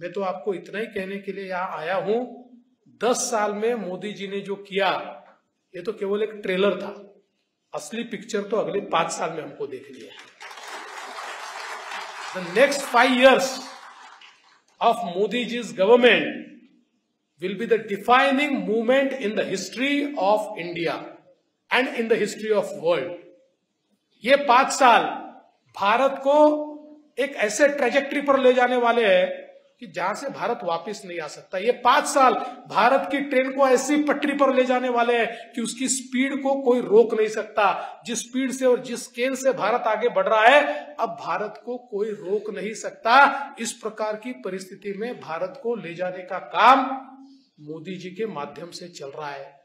मैं तो आपको इतना ही कहने के लिए यहाँ आया हूँ, दस साल में मोदी जी ने जो किया, ये तो केवल एक ट्रेलर था असली पिक्चर तो अगले पाँच साल में हमको देख लिया the next five years of Modi ji's government will be the defining moment in the history of India and in the history of world. ये पाँच साल भारत को एक ऐसे ट्रेजेक्ट्री पर ले जाने वाले हैं कि जहाँ से भारत वापस नहीं आ सकता। ये पाँच साल भारत की ट्रेन को ऐसी पटरी पर ले जाने वाले हैं कि उसकी स्पीड को कोई रोक नहीं सकता। जिस स्पीड से और जिस स्केल से भारत आगे बढ़ रहा है, अब भारत को कोई रोक नहीं सकता। इस प्रकार की परिस्थिति में भारत को ले जाने का काम मोदी जी के माध्यम से चल रहा है।